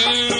Yeah.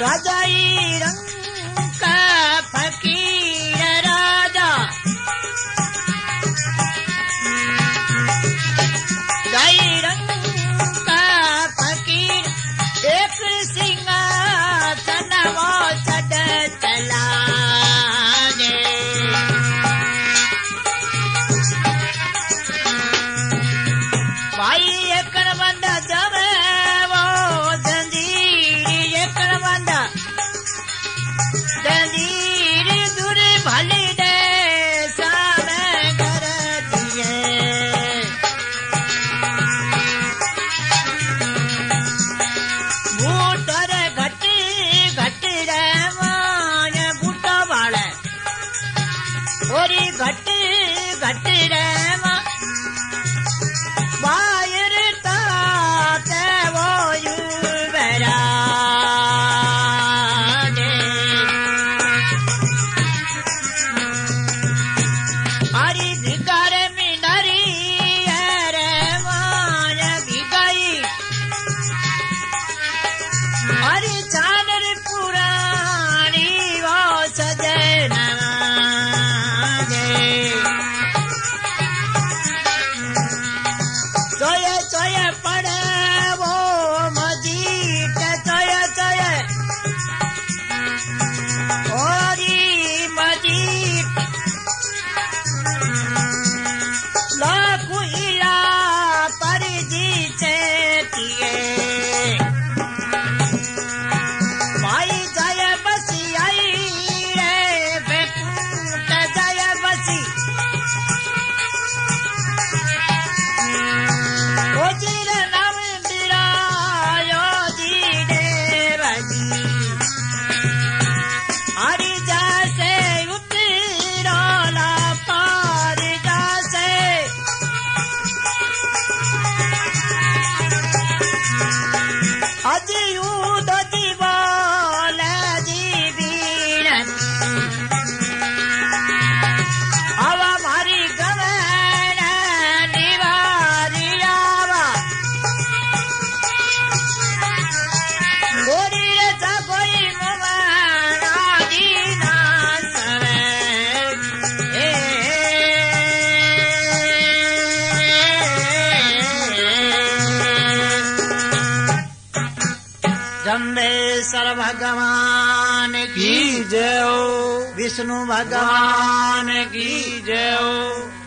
रजाई राजा रजाई रंग का फकीर एक सिंहासन वो छड़ ஒரு கட்டு கட்டிடமா வாயிறு தாத்த ஓயு வரா Time. चंदेश्वर भगवान की जय। हो। विष्णु भगवान की जय। हो